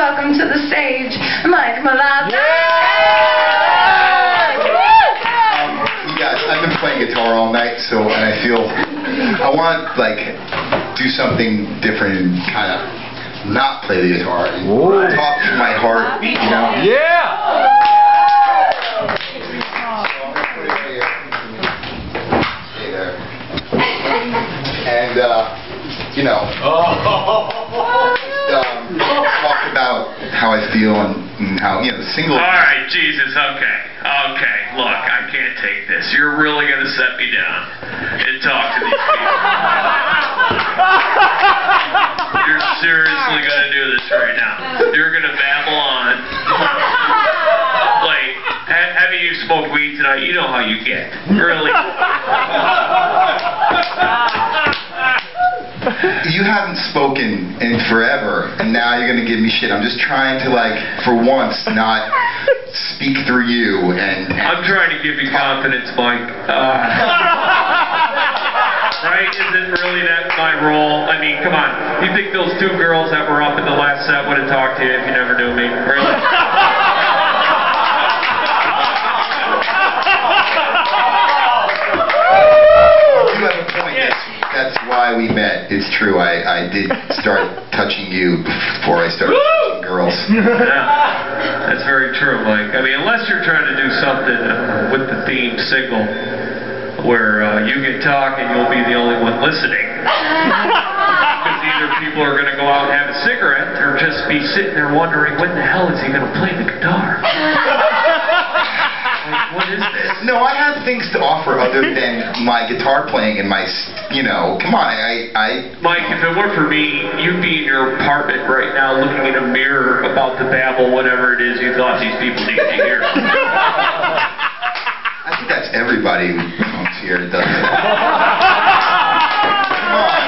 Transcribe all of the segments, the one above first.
welcome to the stage, Mike Milazzo. Um, you guys, I've been playing guitar all night, so and I feel I want like do something different and kind of not play the guitar and talk to my heart, you know. Yeah! Stay there. And uh, you know, um, talk about how I feel and, and how you know single. All right, Jesus. Okay, okay. Look, I can't take this. You're really gonna set me down and talk to these people. You're seriously gonna do this right now. You're gonna babble on. Like, ha- having you smoked weed tonight, you know how you get. Really. Haven't spoken in forever, and now you're gonna give me shit. I'm just trying to like, for once, not speak through you and. and I'm trying to give you confidence, Mike. Uh, right? Is it really that my role? I mean, come on. You think those two girls that were up in the last set would have talked to you if you never knew me? Really? why we met. It's true. I, I did start touching you before I started touching girls. Yeah, that's very true, Mike. I mean, unless you're trying to do something uh, with the theme single where uh, you can talk and you'll be the only one listening. Because either people are going to go out and have a cigarette or just be sitting there wondering when the hell is he going to play the guitar? like, what is this? No, I have things to offer other than my guitar playing and my, you know, come on, I, I. Mike, if it weren't for me, you'd be in your apartment right now looking in a mirror about the babble whatever it is you thought these people needed to hear. I think that's everybody who comes here that does. Come on,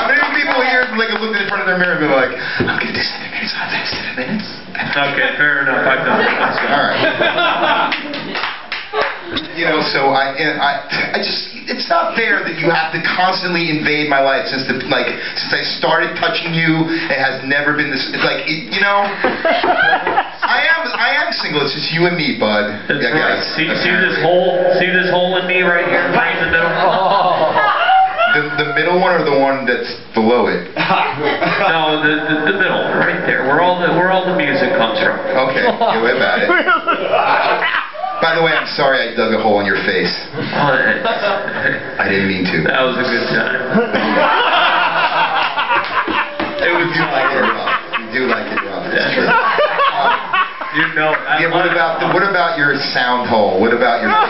how many people here like look in front of their mirror and be like, I'm gonna do seven minutes, I'll do seven minutes. Okay, fair enough. I've done it. All right. You know, so I, and I, I just, it's not fair that you have to constantly invade my life since the, like, since I started touching you, it has never been this, it's like, it, you know, I am, I am single, it's just you and me, bud. That's I right. guess, See, see this hole? See this hole in me right here, right in the middle? Oh. The, the middle one or the one that's below it? No, the, the the middle, right there, where all the where all the music comes from. Okay, yeah, way about it. By the way, I'm sorry I dug a hole in your face. I didn't mean to. that was a good time. It was You do like it rough. You do like it rough. It's true. You know, Yeah, what about the, what about your sound hole? What about your?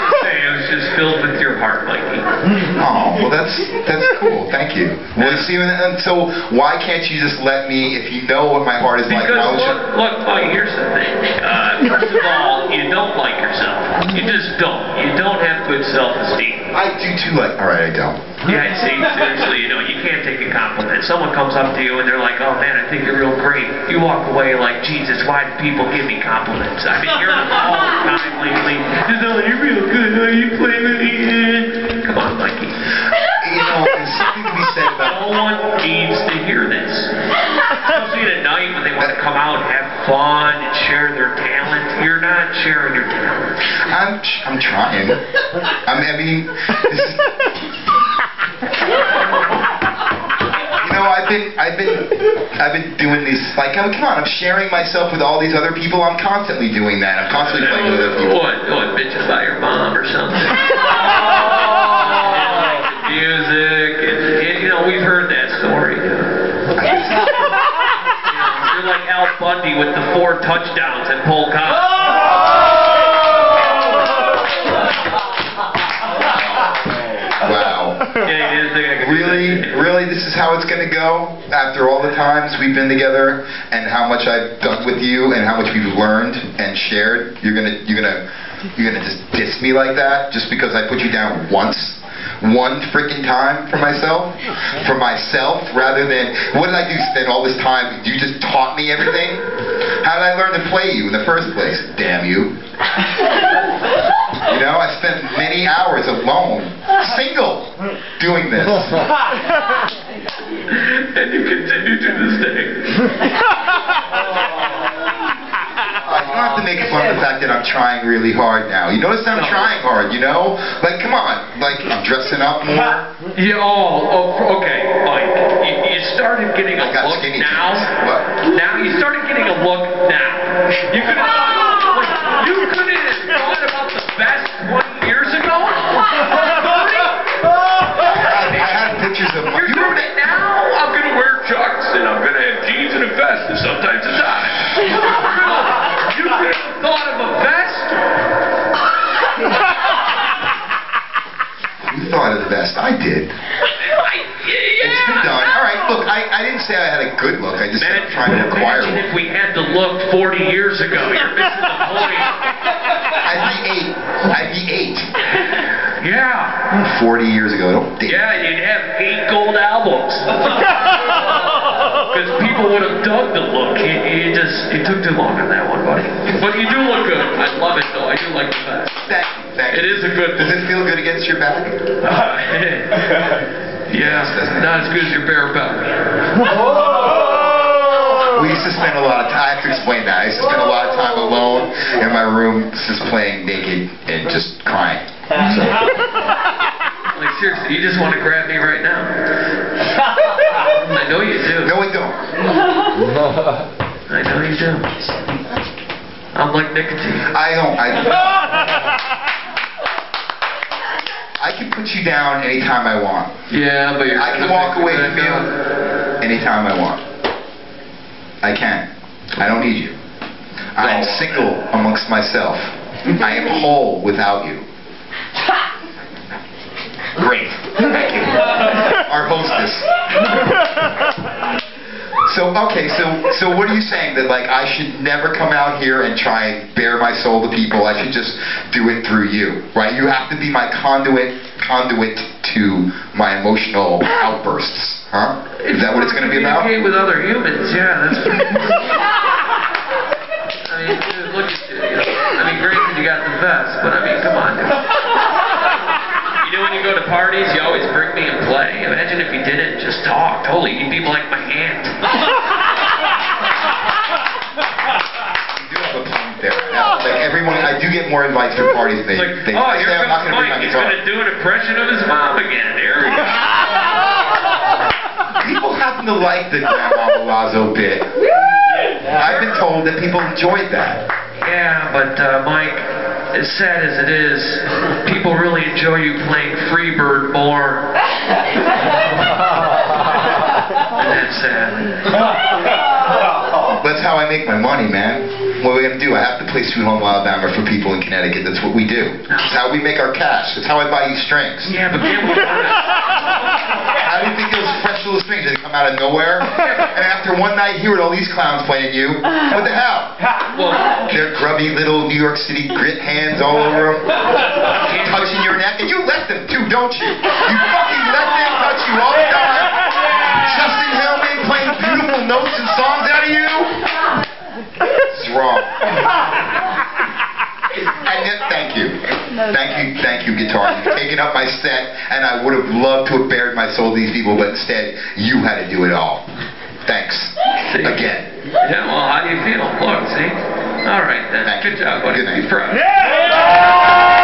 Hey, it was just filled with your heart, Mikey. Oh, well, that's that's cool. Thank you. Well, you see, and, so why can't you just let me? If you know what my heart is like, Because why would you? look, look, Mike, here's the thing. Uh, first of all, you don't like yourself. You just don't. You don't have good self-esteem. I do too. Like, all right, I don't. Yeah, see, seriously, you know, you can't take a compliment. Someone comes up to you and they're like, oh man, I think you're real great. You walk away like, Jesus, why do people give me compliments? Been hearing them all the time lately. Just, oh, you're real good. Oh, you play really good. Come on, Mikey. You know, there's something to be said about. No one needs to hear this. Especially at night when they want to come out and have fun and share their talent. You're not sharing your talent. I'm I'm trying. I'm, I mean, this is, you know, I've been I've been I've been doing these like oh, come on, I'm sharing myself with all these other people. I'm constantly doing that. I'm constantly playing with other people. What? What? Bitch about your mom or something? music, and, and, you know, we've heard that story. you know, you're like Al Bundy with the four touchdowns at Polk High. Really, really, this is how it's gonna go after all the times we've been together and how much I've done with you and how much we've learned and shared. You're gonna, you're gonna, you're gonna just diss me like that just because I put you down once, one freaking time for myself, for myself, rather than what did I do? Spend all this time? You just taught me everything. How did I learn to play you in the first place? Damn you. You know, I spent many hours alone, single, doing this. and you continue to this day. to make fun of the fact that I'm trying really hard now. You notice I'm trying hard, you know? Like, come on. Like, I'm dressing up more. Yeah, oh, oh, okay, Mike. You, you started getting a I got look now. jeans. What? Now you started getting a look now. You could have like, you could have thought about the best 20 years ago. 30? I, had pictures of You're doing it now. I'm gonna wear chucks and I'm gonna have jeans and a vest and sometimes a tie. You could have thought of a vest. You thought of the best. I did. I, yeah. It's been done. All right, look, I, I didn't say I had a good look. I just said I'm trying to acquire Imagine if we had to look 40 years ago. You're missing the point. I'd be eight. I'd be eight. Yeah. 40 years ago. Don't date. Yeah, you'd have eight gold albums. Because people would have dug the look. It, you just, you took too long on that one, buddy. But you do look good. I love it, though. I do like the vest. Thank you. Thank It you. is a good Does it feel good against your back? yeah, not as good as your bare belly. We used to spend a lot of time. I have to explain that. I used to spend a lot of time alone in my room, just playing naked and just crying. So, Like, seriously, you just want to grab me right now. I know you do. no, I don't. I know you do. I'm like nicotine. I don't. I. I can put you down anytime I want. Yeah, but you're I can walk away from you anytime I want. I can. I don't need you. I am single uh, amongst myself. I am whole without you. Great. Thank you. Our hostess. So okay, so so what are you saying that like I should never come out here and try and bare my soul to people? I should just do it through you, right? You have to be my conduit conduit to my emotional outbursts, huh? Is that what it's going to be about? Communicate with other humans, yeah, that's. I mean, dude, look at you. you know. I mean, granted, you got the vest, but I mean, come on, dude. You know, when you go to parties, you always bring me and play. Imagine if you didn't, just talk. Holy, you'd be like my aunt. You do have a point there. Now, like everyone, I do get more invites for parties. They, Like, they oh, here say I'm not comes going to bring Mike. my He's gonna do an impression of his mom again. There we go. People happen to like the Grandma Milazzo bit. I've been told that people enjoyed that. Yeah, but uh, Mike, as sad as it is, people really enjoy you playing Freebird more. and that's sad. That's how I make my money, man. What are we gonna do? I have to play Sweet Home Alabama for people in Connecticut. That's what we do. It's how we make our cash. It's how I buy you strings. Yeah, but then we How do you fresh little strings come out of nowhere? And after one night here with all these clowns playing you, what the hell? well, Their grubby little New York City grit hands all over them, touching your neck, and you let them too, don't you? You fucking let them touch you all the time. Justin Hellman playing beautiful notes and songs out of you. It's wrong. And yet, thank you. Thank you, thank you, guitar. You've taken up my set, and I would have loved to have bared my soul to these people, but instead, you had to do it all. Thanks. See? Again. yeah, well, how do you feel? Look, see? All right, then. Thank you. Good job, buddy. Good night. Be proud. Yeah!